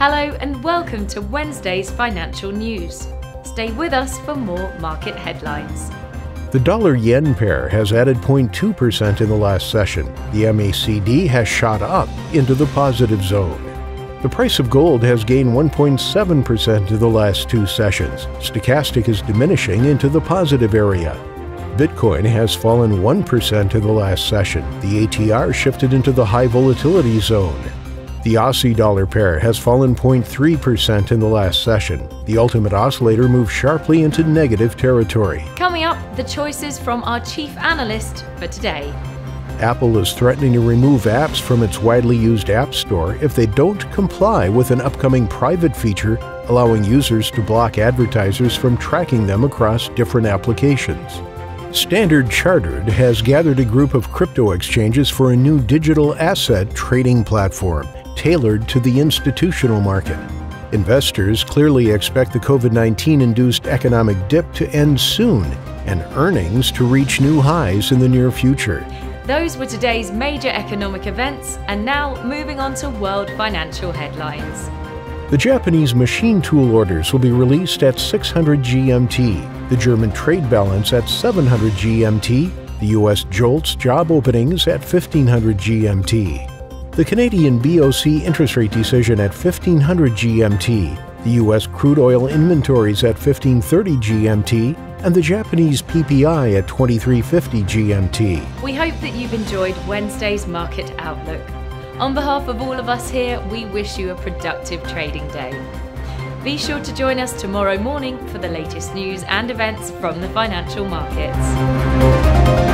Hello and welcome to Wednesday's financial news. Stay with us for more market headlines. The dollar yen pair has added 0.2% in the last session. The MACD has shot up into the positive zone. The price of gold has gained 1.7% in the last two sessions. Stochastic is diminishing into the positive area. Bitcoin has fallen 1% in the last session. The ATR shifted into the high volatility zone. The Aussie dollar pair has fallen 0.3% in the last session. The ultimate oscillator moved sharply into negative territory. Coming up, the choices from our chief analyst for today. Apple is threatening to remove apps from its widely used App Store if they don't comply with an upcoming private feature allowing users to block advertisers from tracking them across different applications. Standard Chartered has gathered a group of crypto exchanges for a new digital asset trading platform tailored to the institutional market. Investors clearly expect the COVID 19 induced economic dip to end soon and earnings to reach new highs in the near future. Those were today's major economic events, and now moving on to world financial headlines. The Japanese machine tool orders will be released at 600 GMT, the German trade balance at 700 GMT, the US JOLTS job openings at 1500 GMT. The Canadian BOC interest rate decision at 1500 GMT, the US crude oil inventories at 1530 GMT, and the Japanese PPI at 2350 GMT. We hope that you've enjoyed Wednesday's market outlook. On behalf of all of us here, we wish you a productive trading day. Be sure to join us tomorrow morning for the latest news and events from the financial markets.